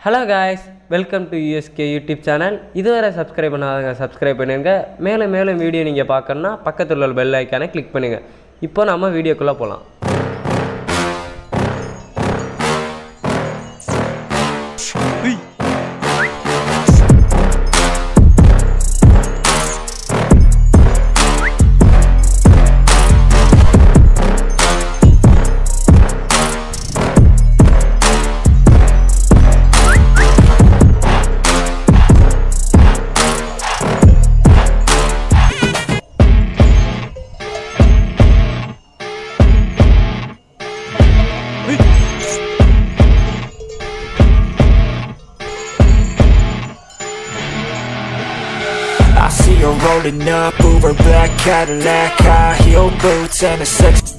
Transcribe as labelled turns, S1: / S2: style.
S1: hello guys welcome to USK YouTube channel இதுவரை subscribe பண்ணாதவங்க subscribe பண்ணுங்க மேலும் மேலும் வீடியோ நீங்கள் பார்க்கணுன்னா பக்கத்தில் உள்ள பெல் ஐக்கானை கிளிக் பண்ணுங்கள் இப்போ நம்ம வீடியோக்குள்ளே போகலாம்
S2: See her rolling up, Uber black Cadillac High heel boots and a sex